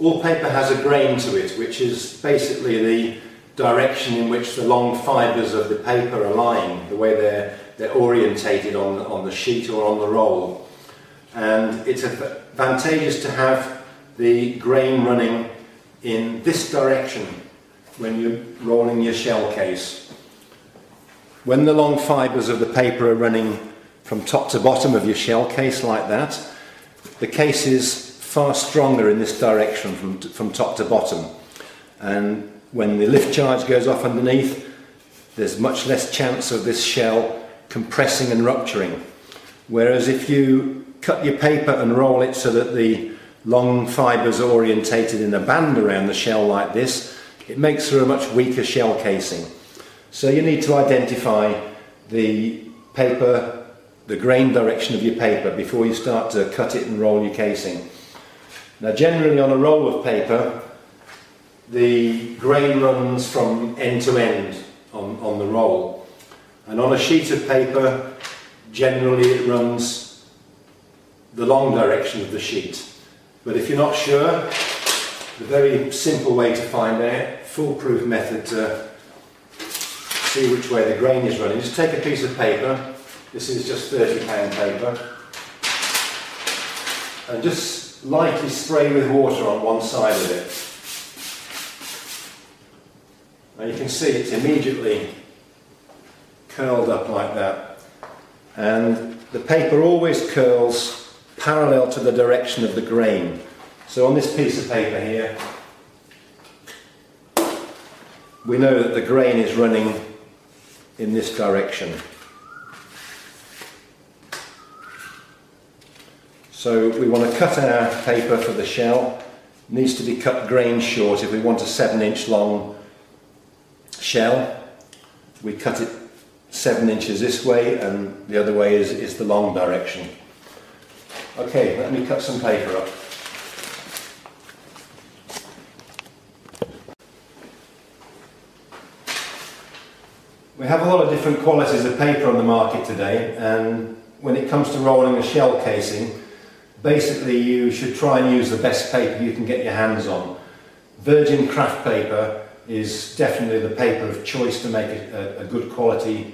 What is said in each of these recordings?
all paper has a grain to it, which is basically the direction in which the long fibres of the paper are lying, the way they're, they're orientated on, on the sheet or on the roll. And it's advantageous to have the grain running in this direction when you're rolling your shell case. When the long fibres of the paper are running from top to bottom of your shell case like that, the case is far stronger in this direction from, from top to bottom. And when the lift charge goes off underneath, there's much less chance of this shell compressing and rupturing. Whereas if you cut your paper and roll it so that the long fibres are orientated in a band around the shell like this, it makes for a much weaker shell casing. So you need to identify the paper, the grain direction of your paper before you start to cut it and roll your casing. Now generally on a roll of paper, the grain runs from end to end on, on the roll. And on a sheet of paper, generally it runs the long direction of the sheet. But if you're not sure, the very simple way to find out, foolproof method to see which way the grain is running, just take a piece of paper, this is just 30 pound paper, and just lightly spray with water on one side of it. Now you can see it's immediately curled up like that. And the paper always curls parallel to the direction of the grain. So on this piece of paper here, we know that the grain is running in this direction. So we want to cut our paper for the shell. It needs to be cut grain short. If we want a 7 inch long shell, we cut it 7 inches this way and the other way is, is the long direction. Okay, let me cut some paper up. We have a lot of different qualities of paper on the market today and when it comes to rolling a shell casing basically you should try and use the best paper you can get your hands on. Virgin Kraft paper is definitely the paper of choice to make a, a, good quality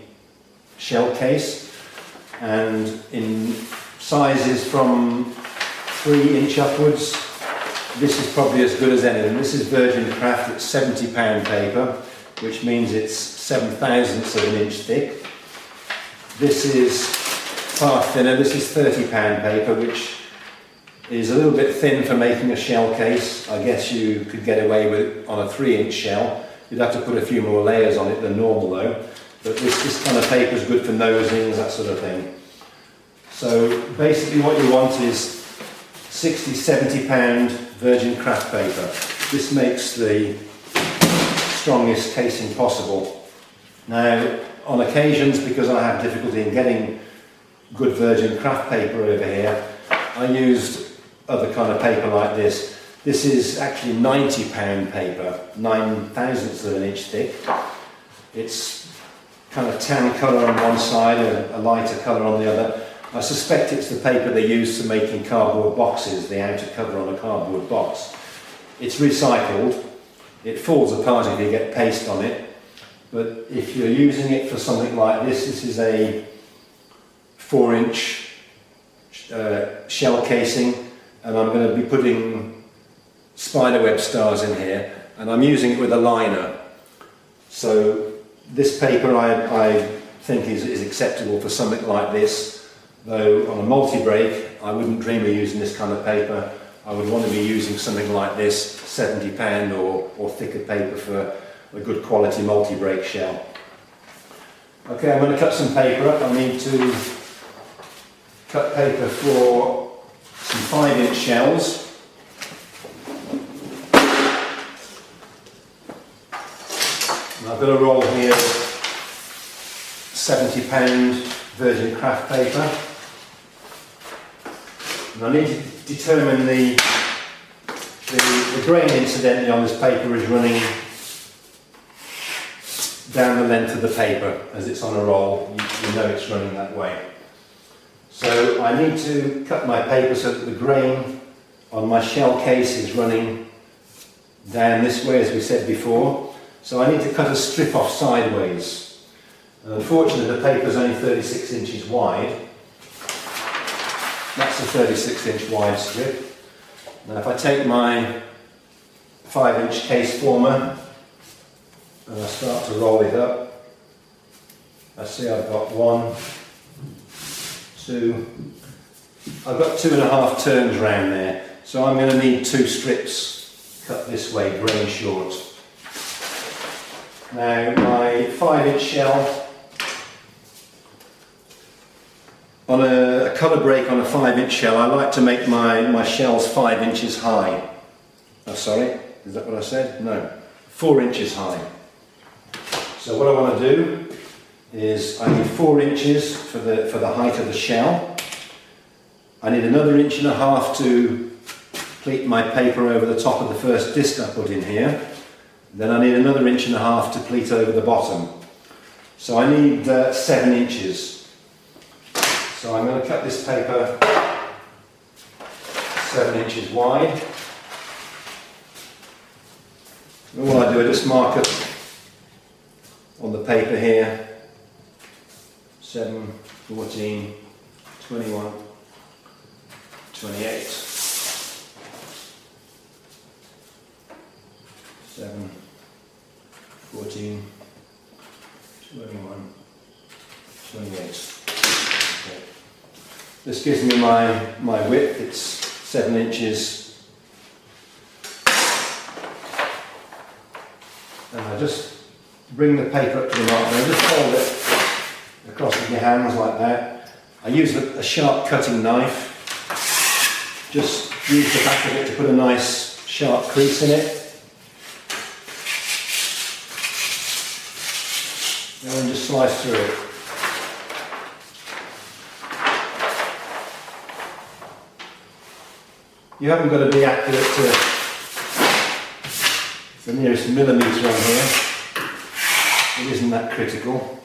shell case and in sizes from 3 inch upwards this is probably as good as anything. This is Virgin Kraft, it's 70 pound paper which means it's 7 thousandths of an inch thick. This is far thinner, this is 30 pound paper which is a little bit thin for making a shell case. I guess you could get away with on a three inch shell. You'd have to put a few more layers on it than normal though. But this, this kind of paper is good for nosings, that sort of thing. So basically what you want is 60, 70 pound virgin Kraft paper. This makes the strongest casing possible. Now, on occasions, because I have difficulty in getting good virgin Kraft paper over here, I used other kind of paper like this. This is actually 90 pound paper, 9 thousandths of an inch thick. It's kind of tan colour on one side and a lighter colour on the other. I suspect it's the paper they use for making cardboard boxes, the outer cover on a cardboard box. It's recycled, it falls apart if you get paste on it, but if you're using it for something like this, this is a 4 inch uh, shell casing and I'm going to be putting spiderweb stars in here and I'm using it with a liner. So this paper I, I think is, is acceptable for something like this, though on a multi-break I wouldn't dream of using this kind of paper. I would want to be using something like this, 70 pound or, or thicker paper for a good quality multi-break shell. Okay, I'm going to cut some paper up. I need to cut paper for some 5 inch shells. And I've got a roll here 70 pound virgin Kraft paper. And I need to determine the, the, the grain incidentally on this paper is running down the length of the paper as it's on a roll. You, you know it's running that way. So I need to cut my paper so that the grain on my shell case is running down this way as we said before. So I need to cut a strip off sideways. unfortunately the paper is only 36 inches wide. That's a 36 inch wide strip. Now if I take my 5 inch case former and I start to roll it up, I see I've got one, two, I've got two and a half turns round there. So I'm going to need two strips cut this way, grain short. Now my 5 inch shell, on a, a colour break on a 5 inch shell, I like to make my, my shells 5 inches high. Oh sorry, is that what I said? No, 4 inches high. So what I want to do is I need 4 inches for the, for the height of the shell. I need another inch and a half to pleat my paper over the top of the first disc I put in here. Then I need another inch and a half to pleat over the bottom. So I need uh, seven inches. So I'm going to cut this paper seven inches wide. And what I do, I just mark it on the paper here 7, 14, 21, 28. 7, 14, 21, 28. Okay. This gives me my, my width, it's 7 inches. And I just bring the paper up to the mark and I just fold it across with your hands like that. I use a, a sharp cutting knife just use the back of it to put a nice sharp crease in it. And then just slice through it. You haven't got to be accurate to the nearest millimetre on here. It isn't that critical.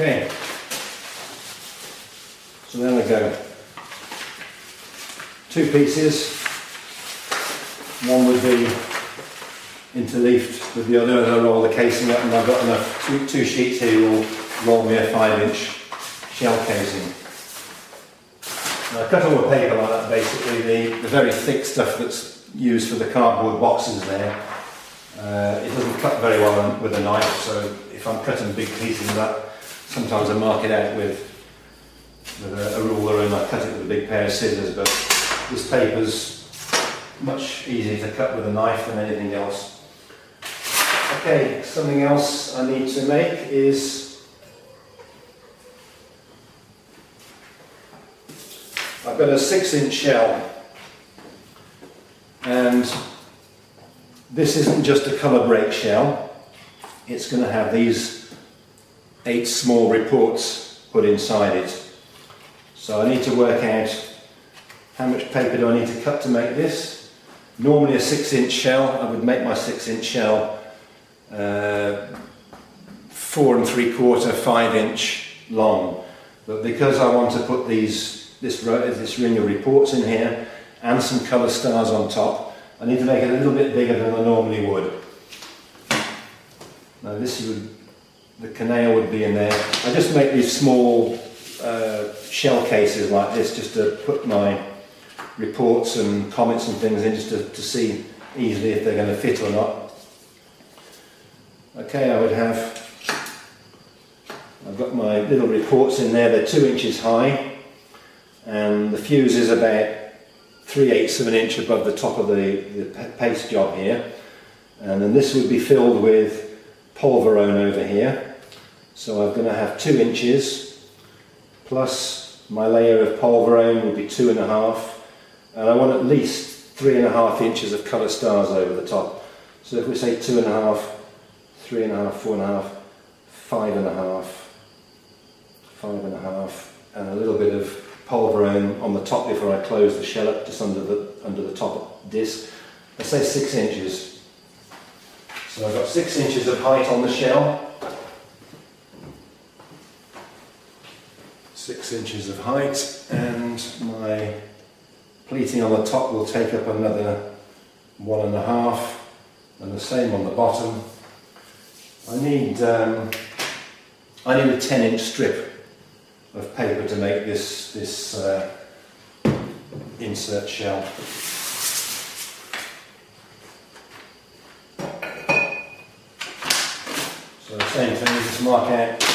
Okay. So there we go. Pieces. One would be interleafed with the other and I roll the casing up and I've got enough, two, two sheets here will roll me a five inch shell casing. I cut all the paper like that basically, the, the very thick stuff that's used for the cardboard boxes there. Uh, it doesn't cut very well with a knife so if I'm cutting big pieces of that sometimes I mark it out with, with a, a, ruler and I cut it with a big pair of scissors, but this paper's much easier to cut with a knife than anything else. Okay, something else I need to make is I've got a six inch shell and this isn't just a colour break shell, it's going to have these eight small reports put inside it. So I need to work out how much paper do I need to cut to make this. Normally a six inch shell, I would make my six inch shell uh, four and three quarter, five inch long. But because I want to put these, this, this ring of reports in here and some colour stars on top, I need to make it a little bit bigger than I normally would. Now this would the canal would be in there. I just make these small uh, shell cases like this just to put my reports and comets and things in just to, to see easily if they're going to fit or not. Okay, I would have I've got my little reports in there, they're two inches high and the fuse is about 3 eighths of an inch above the top of the, the paste job here and then this would be filled with Polverone over here so I'm going to have two inches plus my layer of Polverone will be two and a half and I want at least three and a half inches of colour stars over the top so if we say two and a half three and a half, four and a half, five and a half, five and a half, and a little bit of Polverone on the top before I close the shell up, just under the under the top disc. I say six inches. So I've got six inches of height on the shell. Six inches of height, and my pleating on the top will take up another one and a half, and the same on the bottom. I need um, I need a 10 inch strip of paper to make this this uh, insert shell. So same thing, just mark out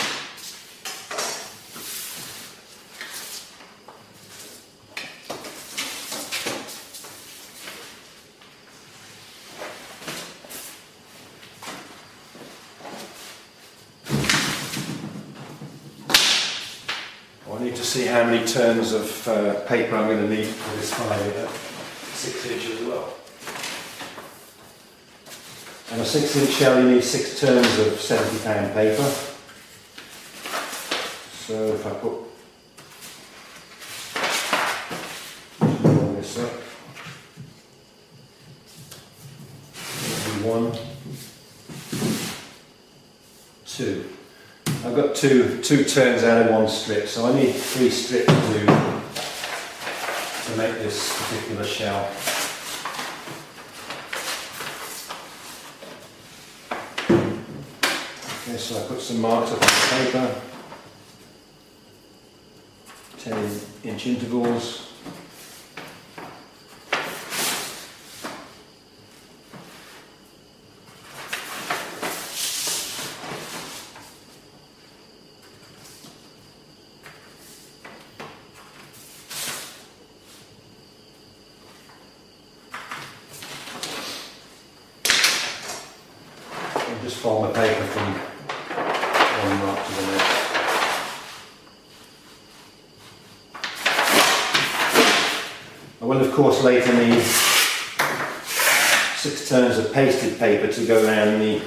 how of uh, paper I'm going to need for this five six inch as well. And a six inch shell you need six turns of 70 pound paper. So if I put this up, one, two. I've two, two turns out of one strip, so I need three strips to, to make this particular shell. Okay, so I put some marks up on the paper, 10 inch intervals. Just the paper from one mark to the next. I will of course later need six turns of pasted paper to go around the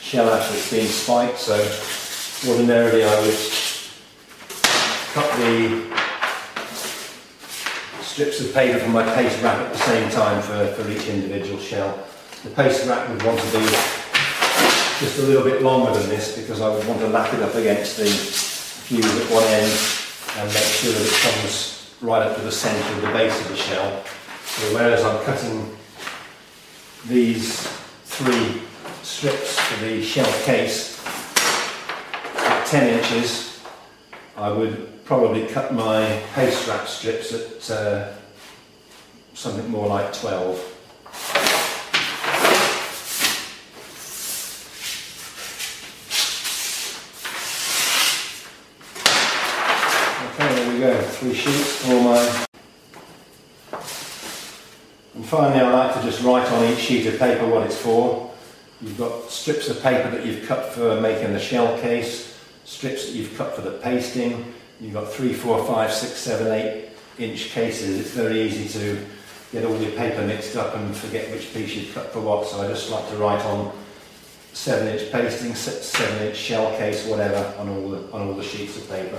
shell after it's been spiked so ordinarily I would cut the strips of paper from my paste wrap at the same time for, for each individual shell. The paste wrap would want to be just a little bit longer than this because I would want to lap it up against the fuse at one end and make sure that it comes right up to the centre of the base of the shell. So whereas I'm cutting these three strips for the shell case at 10 inches, I would probably cut my paste wrap strips at uh, something more like 12. go, three sheets for my... And finally I like to just write on each sheet of paper what it's for. You've got strips of paper that you've cut for making the shell case, strips that you've cut for the pasting, you've got three, four, five, six, seven, eight inch cases. It's very easy to get all your paper mixed up and forget which piece you've cut for what, so I just like to write on 7 inch pasting, 7 inch shell case, whatever, on all the, on all the sheets of paper.